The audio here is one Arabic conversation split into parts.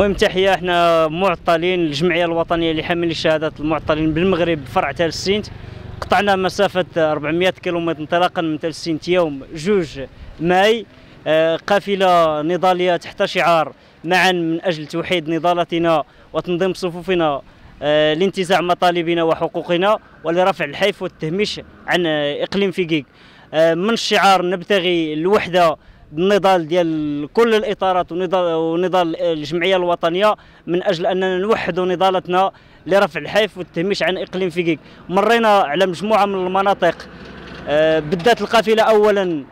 المهم تحية إحنا معطلين الجمعية الوطنية لحاملي الشهادات المعطلين بالمغرب فرع تال السينت قطعنا مسافة 400 كيلومتر انطلاقا من تال السينت يوم جوج ماي. آه، قافلة نضالية تحت شعار معا من أجل توحيد نضالاتنا وتنظيم صفوفنا آه، لانتزاع مطالبنا وحقوقنا ولرفع الحيف والتهميش عن إقليم فكيك آه، من الشعار نبتغي الوحدة النضال ديال كل الإطارات ونضال ونضال الجمعية الوطنية من أجل أننا نوحدوا نضالاتنا لرفع الحيف والتهميش عن إقليم فكيك. مرينا على مجموعة من المناطق. آه، بدات القافلة اولا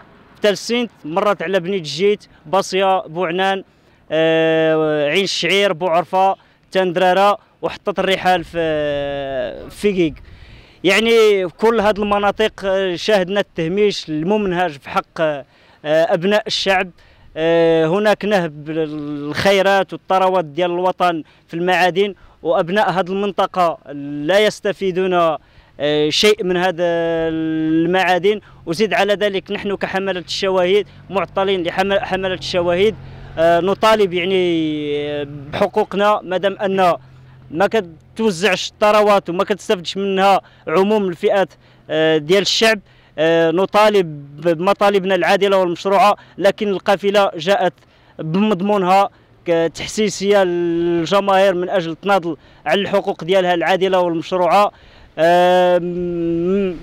تال السينت مرت على بني تجيت بوعنان آه، عين الشعير بوعرفه تندرارة وحطت الرحال في فكيك. يعني كل هذه المناطق آه، شاهدنا التهميش الممنهج في حق آه، أبناء الشعب. آه، هناك نهب الخيرات والثروات ديال الوطن في المعادن وأبناء هذه المنطقة لا يستفيدون آه، شيء من هذا المعادن. وزيد على ذلك نحن كحملة الشواهد معطلين لحمله الشواهد. آه، نطالب يعني آه، بحقوقنا مادام أن ما كتوزعش الثروات وما كتستافدش منها عموم الفئات آه، ديال الشعب. آه، نطالب بمطالبنا العادلة والمشروعة لكن القافلة جاءت بمضمونها تحسيسيه للجماهير من أجل تناضل على الحقوق ديالها العادلة والمشروعة. آم،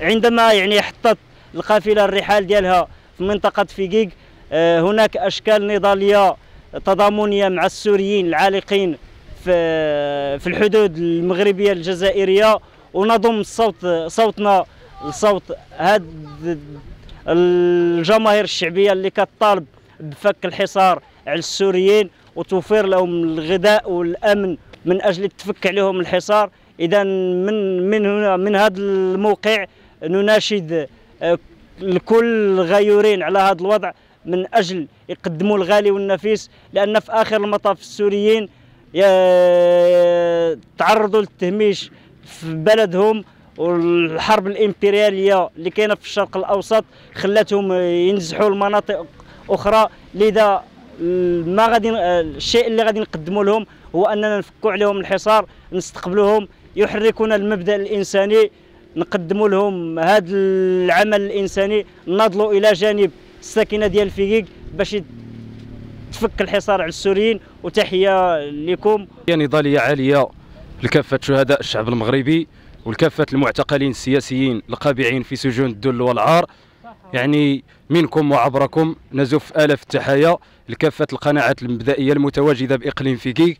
عندما يعني حطت القافلة الرحال ديالها في منطقة فيكيك آه، هناك أشكال نضالية تضامنية مع السوريين العالقين في في الحدود المغربية الجزائرية ونضم الصوت صوتنا لصوت هاد الجماهير الشعبية اللي كتطالب بفك الحصار على السوريين وتوفير لهم الغذاء والأمن من أجل تفك عليهم الحصار. إذا من من هنا من هذا الموقع نناشد آه، الكل غيورين على هذا الوضع من أجل يقدموا الغالي والنفيس لأن في آخر المطاف السوريين تعرضوا للتهميش في بلدهم والحرب الإمبريالية اللي كاينة في الشرق الأوسط خلاتهم ينزحوا لمناطق أخرى. لذا ما غادي الشيء اللي غادي نقدموا لهم هو أننا نفكوا عليهم الحصار نستقبلوهم يحركون المبدأ الإنساني نقدموا لهم هذا العمل الإنساني نضلوا إلى جانب الساكنة ديال فيكيك باش تفك الحصار على السوريين. وتحية لكم. تحية نضالية عالية لكافة شهداء الشعب المغربي. ولكافة المعتقلين السياسيين القابعين في سجون الذل والعار. يعني منكم وعبركم نزف آلاف التحايا لكافة القناعات المبدئية المتواجدة بإقليم فكيك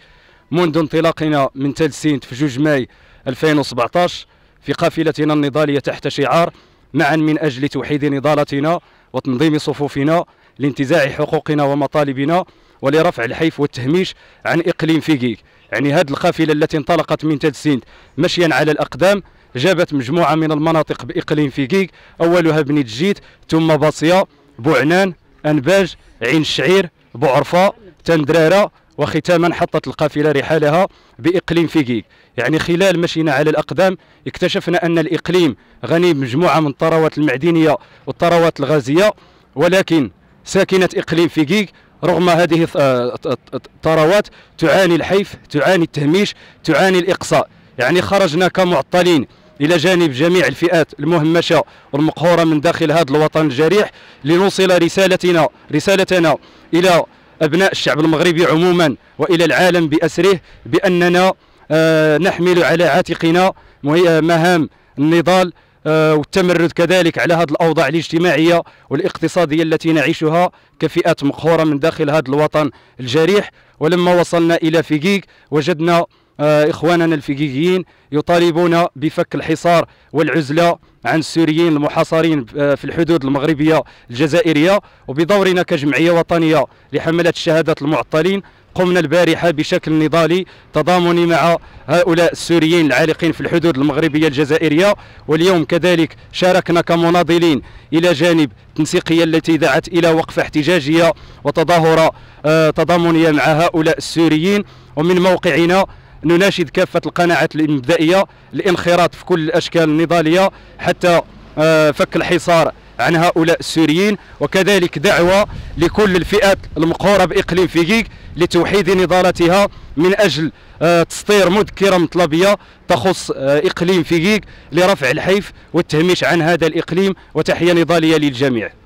منذ انطلاقنا من تالسينت في جوج ماي 2017 في قافلتنا النضالية تحت شعار معا من أجل توحيد نضالاتنا وتنظيم صفوفنا لانتزاع حقوقنا ومطالبنا ولرفع الحيف والتهميش عن إقليم فيكيك يعني هذه القافلة التي انطلقت من تالسينت مشيا على الأقدام جابت مجموعة من المناطق بإقليم فيكيك أولها بني تجيت ثم باصية بوعنان أنباج عين الشعير بوعرفة تندرارة وختاما حطت القافلة رحالها بإقليم فيكيك يعني خلال مشينا على الأقدام اكتشفنا أن الإقليم غني بمجموعة من الثروات المعدنية والثروات الغازية ولكن ساكنة إقليم فيكيك رغم هذه الث- آه، الثروات تعاني الحيف تعاني التهميش تعاني الإقصاء. يعني خرجنا كمعطلين إلى جانب جميع الفئات المهمشة والمقهورة من داخل هذا الوطن الجريح لنوصل رسالتنا رسالتنا إلى أبناء الشعب المغربي عموما وإلى العالم بأسره بأننا آه، نحمل على عاتقنا مهي- مهام النضال آه، والتمرد كذلك على هذه الأوضاع الاجتماعية والاقتصادية التي نعيشها كفئات مقهورة من داخل هذا الوطن الجريح. ولما وصلنا إلى فيكيك وجدنا آه، إخواننا الفيكيكيين يطالبون بفك الحصار والعزلة عن السوريين المحاصرين آه، في الحدود المغربية الجزائرية وبدورنا كجمعية وطنية لحملة الشهادات المعطلين. قمنا البارحة بشكل نضالي تضامني مع هؤلاء السوريين العالقين في الحدود المغربية الجزائرية. واليوم كذلك شاركنا كمناضلين إلى جانب التنسيقية التي دعت إلى وقفة احتجاجية وتظاهرة آه، تضامنية مع هؤلاء السوريين. ومن موقعنا نناشد كافة القناعات المبدئية الانخراط في كل الأشكال النضالية حتى آه، فك الحصار عن هؤلاء السوريين. وكذلك دعوة لكل الفئات المقهورة بإقليم فيكيك لتوحيد نضالتها من أجل آه، تسطير مذكرة مطلبية تخص آه، إقليم فيكيك لرفع الحيف والتهميش عن هذا الإقليم وتحية نضالية للجميع.